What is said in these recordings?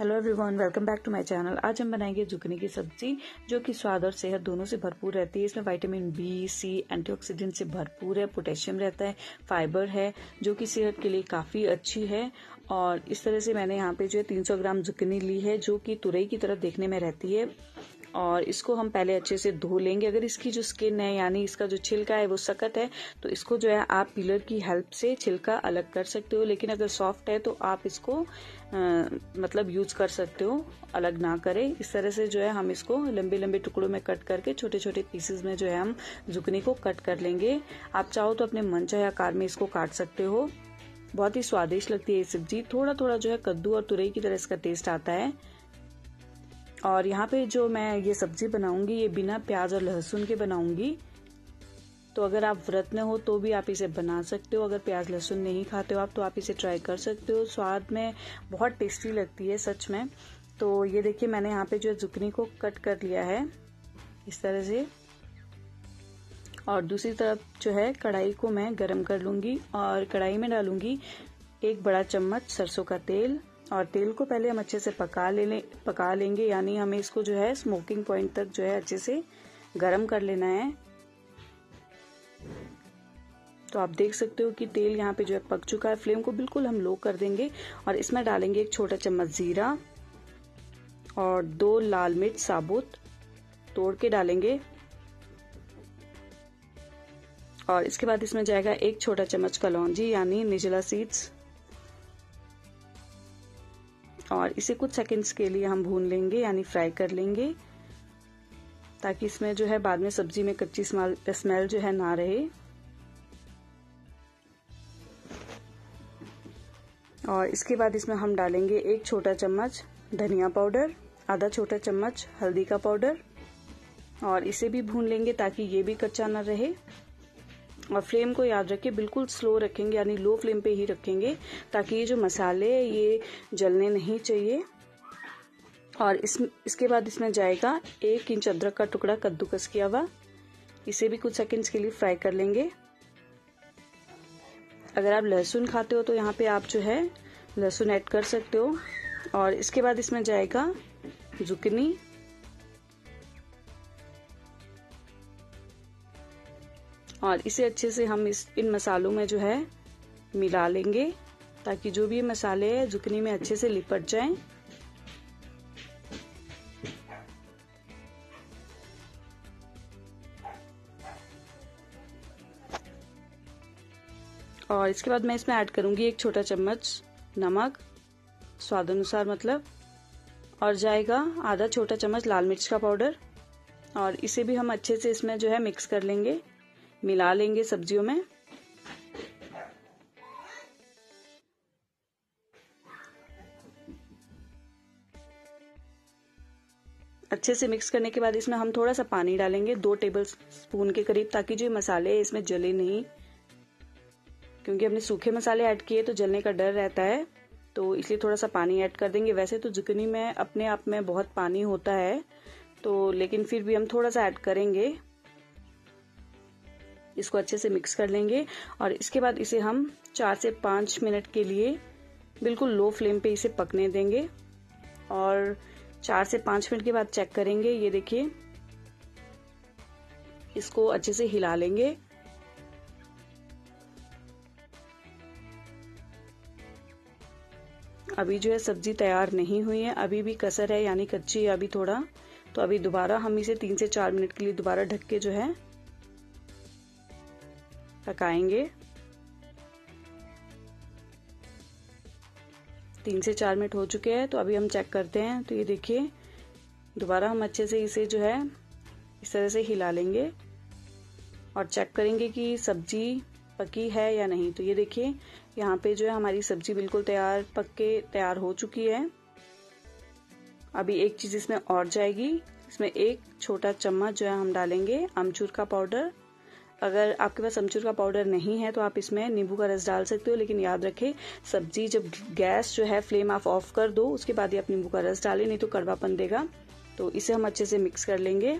Hello everyone welcome back to my channel आज हम बनाएँगे जुकनी की सब्ज़ी, जो कि स्वाद और सेहत दोनों से भरपूर रहती है। इसमें विटामिन बी सी एंटीऑक्सीडेंट से भरपूर है पोटेशियम रहता है फाइबर है, जो कि सेहत के लिए काफ़ी अच्छी है। और इस तरह से मैंने यहाँ पे जो है 300 ग्राम जुकनी ली है, जो कि तुरई की तरह देखने में रहती है। और इसको हम पहले अच्छे से धो लेंगे। अगर इसकी जो स्किन है यानी इसका जो छिलका है वो सख्त है तो इसको जो है आप पिलर की हेल्प से छिलका अलग कर सकते हो। लेकिन अगर सॉफ्ट है तो आप इसको आ, मतलब यूज़ कर सकते हो अलग ना करें। इस तरह से जो है हम इसको लंबे लंबे टुकड़ों में कट करके छोटे छोटे पीसेस में जो है हम जुकनी को कट कर लेंगे। आप चाहो तो अपने मन चाहे आकार में इसको काट सकते हो। बहुत ही स्वादिष्ट लगती है ये सब्ज़ी। थोड़ा थोड़ा जो है कद्दू और तुरई की तरह इसका टेस्ट आता है। और यहाँ पे जो मैं ये सब्ज़ी बनाऊँगी, ये बिना प्याज और लहसुन के बनाऊँगी तो अगर आप व्रत में हो तो भी आप इसे बना सकते हो। अगर प्याज लहसुन नहीं खाते हो आप तो आप इसे ट्राई कर सकते हो। स्वाद में बहुत टेस्टी लगती है सच में। तो ये देखिए, मैंने यहाँ पे जो है जुकनी को कट कर लिया है, इस तरह से। और दूसरी तरफ़ जो है, कढ़ाई को मैं गरम कर लूँगी और कढ़ाई में डालूँगी एक बड़ा चम्मच सरसों का तेल। और तेल को पहले हम अच्छे से पका ले ले पका लेंगे, यानी हमें इसको जो है स्मोकिंग पॉइंट तक जो है अच्छे से गरम कर लेना है। तो आप देख सकते हो कि तेल यहाँ पे जो है पक चुका है। फ्लेम को बिल्कुल हम लो कर देंगे और इसमें डालेंगे एक छोटा चम्मच जीरा और दो लाल मिर्च साबुत तोड़ के डालेंगे। और इसके बाद इसमें जाएगा एक छोटा चम्मच कलौजी, यानी निजला सीड्स और इसे कुछ सेकंड्स के लिए हम भून लेंगे, यानी फ्राई कर लेंगे, ताकि इसमें जो है बाद में सब्ज़ी में कच्ची स्मेल जो है ना रहे। और इसके बाद इसमें हम डालेंगे एक छोटा चम्मच धनिया पाउडर, आधा छोटा चम्मच हल्दी का पाउडर, और इसे भी भून लेंगे ताकि ये भी कच्चा ना रहे। और फ्लेम को याद रखें बिल्कुल स्लो रखेंगे, यानी लो फ्लेम पे ही रखेंगे, ताकि ये जो मसाले ये जलने नहीं चाहिए। और इस, इसके बाद इसमें जाएगा एक इंच अदरक का टुकड़ा कद्दूकस किया हुआ इसे भी कुछ सेकंड्स के लिए फ्राई कर लेंगे। अगर आप लहसुन खाते हो तो यहाँ पे आप जो है, लहसुन ऐड कर सकते हो। और इसके बाद इसमें जाएगा, जुकनी। और इसे अच्छे से हम इस, इन मसालों में जो है, मिला लेंगे, ताकि जो भी मसाले है जुकनी में अच्छे से लिपट जाएँ। और इसके बाद मैं इसमें ऐड करूँगी एक छोटा चम्मच नमक स्वाद अनुसार मतलब और जाएगा आधा छोटा चम्मच लाल मिर्च का पाउडर, और इसे भी हम अच्छे से इसमें जो है मिक्स कर लेंगे। मिला लेंगे सब्जियों में। अच्छे से मिक्स करने के बाद इसमें हम थोड़ा सा पानी डालेंगे, दो टेबल स्पून के करीब, ताकि जो मसाले इसमें जले नहीं। क्योंकि हमने सूखे मसाले ऐड किए तो जलने का डर रहता है तो इसलिए थोड़ा सा पानी ऐड कर देंगे। वैसे तो जुकनी में, अपने आप में बहुत पानी होता है तो लेकिन फिर भी हम थोड़ा सा ऐड करेंगे। इसको अच्छे से मिक्स कर लेंगे और इसके बाद इसे हम चार से पाँच मिनट के लिए बिल्कुल लो फ्लेम पे इसे पकने देंगे और चार से पाँच मिनट के बाद चेक करेंगे। ये देखिए, इसको अच्छे से हिला लेंगे। अभी जो है सब्ज़ी तैयार नहीं हुई है, अभी भी कसर है, यानी कच्ची है अभी थोड़ा। तो अभी दोबारा हम इसे तीन से चार मिनट के लिए दोबारा ढक के जो है पकाएँगे। तीन से चार मिनट हो चुके हैं तो अभी हम चेक करते हैं। तो ये देखिए, दोबारा हम अच्छे से इसे जो है, इस तरह से हिला लेंगे और चेक करेंगे कि सब्ज़ी पकी है या नहीं। तो ये देखिए, यहाँ पे जो है हमारी सब्ज़ी बिल्कुल तैयार पक के तैयार हो चुकी है। अभी एक चीज़ इसमें और जाएगी। इसमें एक छोटा चम्मच जो है हम डालेंगे, अमचूर का पाउडर। अगर आपके पास अमचूर का पाउडर नहीं है तो आप इसमें नींबू का रस डाल सकते हो, लेकिन याद रखें, सब्ज़ी जब गैस जो है, फ्लेम आप ऑफ़ कर दो, उसके बाद ही आप नींबू का रस डालें, नहीं तो कड़वापन देगा। तो इसे हम अच्छे से मिक्स कर लेंगे।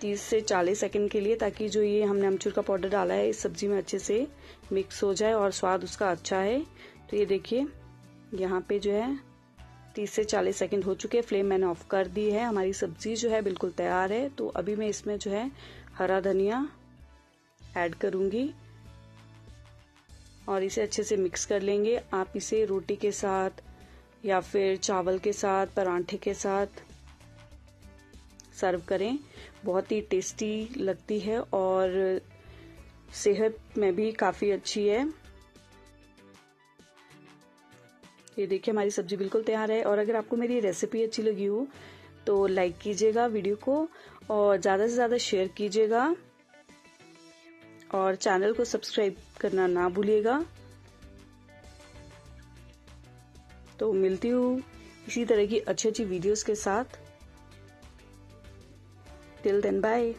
तीस से चालीस सेकंड के लिए, ताकि जो ये हमने अमचूर का पाउडर डाला है, इस सब्ज़ी में अच्छे से मिक्स हो जाए और स्वाद उसका अच्छा है। तो ये देखिए, यहाँ पे जो है तीस से चालीस सेकंड हो चुके हैं। फ्लेम मैंने ऑफ़ कर दी है। हमारी सब्ज़ी जो है बिल्कुल तैयार है। तो अभी मैं इसमें जो है हरा धनिया ऐड करूँगी और इसे अच्छे से मिक्स कर लेंगे। आप इसे रोटी के साथ या फिर चावल के साथ, परांठे के साथ सर्व करें। बहुत ही टेस्टी लगती है और सेहत में भी काफ़ी अच्छी है। ये देखिए, हमारी सब्ज़ी बिल्कुल तैयार है। और अगर आपको मेरी रेसिपी अच्छी लगी हो तो लाइक कीजिएगा वीडियो को और ज़्यादा से ज़्यादा शेयर कीजिएगा। और चैनल को सब्सक्राइब करना ना भूलिएगा। तो मिलती हूँ इसी तरह की अच्छी अच्छी वीडियोस के साथ। Till then bye